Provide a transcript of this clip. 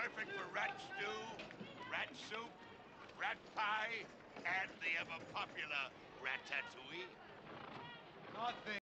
Perfect for rat stew, rat soup, rat pie, and the ever popular ratatouille.